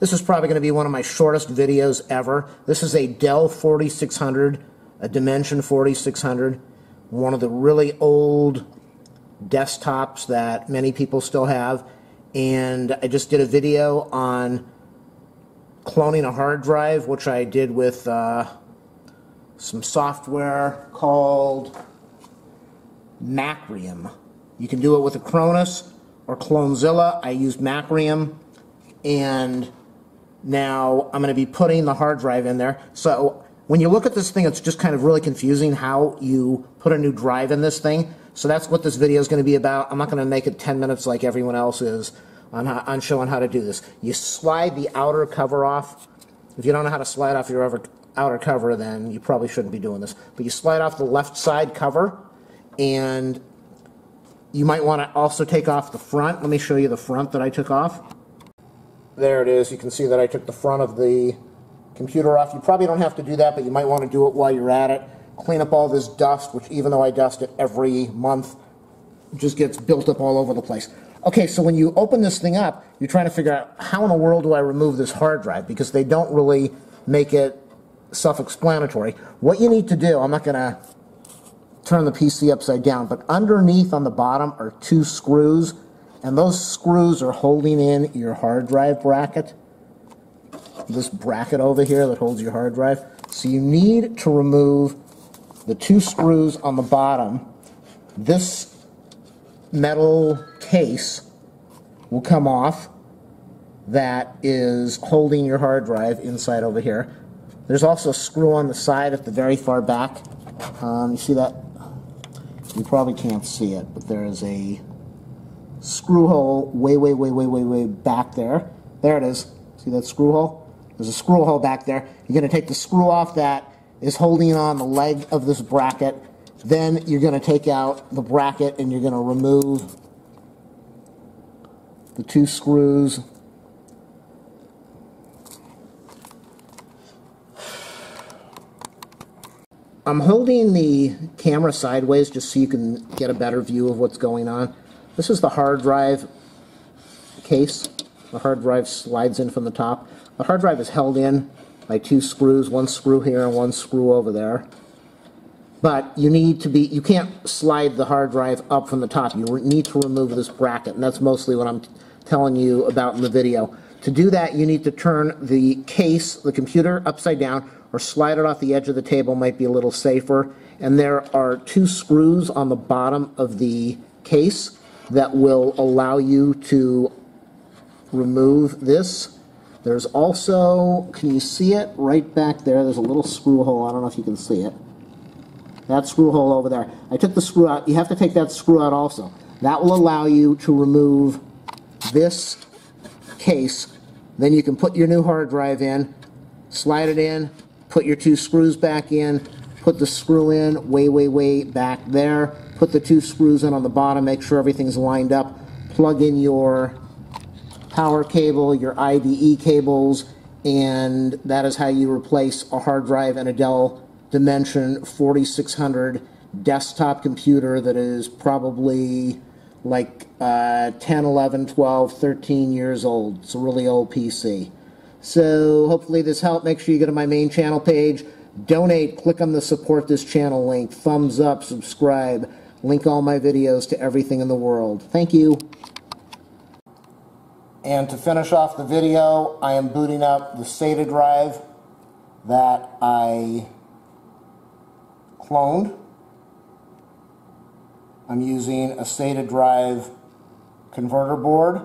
This is probably going to be one of my shortest videos ever. This is a Dell 4600, a Dimension 4600, one of the really old desktops that many people still have. And I just did a video on cloning a hard drive, which I did with uh, some software called Macrium. You can do it with Acronis or Clonezilla. I used Macrium and now I'm going to be putting the hard drive in there. So when you look at this thing, it's just kind of really confusing how you put a new drive in this thing. So that's what this video is going to be about. I'm not going to make it 10 minutes like everyone else is on, how, on showing how to do this. You slide the outer cover off. If you don't know how to slide off your outer cover, then you probably shouldn't be doing this. But you slide off the left side cover, and you might want to also take off the front. Let me show you the front that I took off. There it is. You can see that I took the front of the computer off. You probably don't have to do that, but you might want to do it while you're at it. Clean up all this dust, which even though I dust it every month, just gets built up all over the place. Okay, so when you open this thing up, you're trying to figure out how in the world do I remove this hard drive because they don't really make it self-explanatory. What you need to do, I'm not going to turn the PC upside down, but underneath on the bottom are two screws and those screws are holding in your hard drive bracket. This bracket over here that holds your hard drive. So you need to remove the two screws on the bottom. This metal case will come off that is holding your hard drive inside over here. There's also a screw on the side at the very far back. Um, you see that? You probably can't see it, but there is a screw hole way, way, way, way, way, way back there. There it is. See that screw hole? There's a screw hole back there. You're going to take the screw off that is holding on the leg of this bracket. Then you're going to take out the bracket and you're going to remove the two screws. I'm holding the camera sideways just so you can get a better view of what's going on. This is the hard drive case. The hard drive slides in from the top. The hard drive is held in by two screws, one screw here and one screw over there. But you need to be, you can't slide the hard drive up from the top. You need to remove this bracket, and that's mostly what I'm telling you about in the video. To do that, you need to turn the case, the computer, upside down, or slide it off the edge of the table might be a little safer. And there are two screws on the bottom of the case that will allow you to remove this. There's also, can you see it? Right back there, there's a little screw hole. I don't know if you can see it. That screw hole over there. I took the screw out. You have to take that screw out also. That will allow you to remove this case. Then you can put your new hard drive in, slide it in, put your two screws back in, put the screw in way, way, way back there, put the two screws in on the bottom, make sure everything's lined up, plug in your power cable, your IDE cables, and that is how you replace a hard drive and a Dell Dimension 4600 desktop computer that is probably like uh, 10, 11, 12, 13 years old. It's a really old PC. So hopefully this helped. Make sure you go to my main channel page, donate, click on the support this channel link, thumbs up, subscribe link all my videos to everything in the world. Thank you. And to finish off the video, I am booting up the SATA drive that I cloned. I'm using a SATA drive converter board.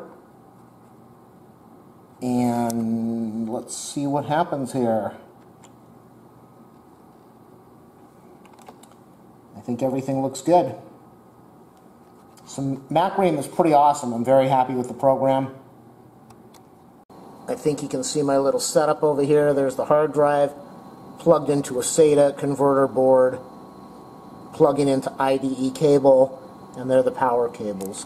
And let's see what happens here. Think everything looks good. So Macrium is pretty awesome. I'm very happy with the program. I think you can see my little setup over here. There's the hard drive plugged into a SATA converter board, plugging into IDE cable, and there are the power cables.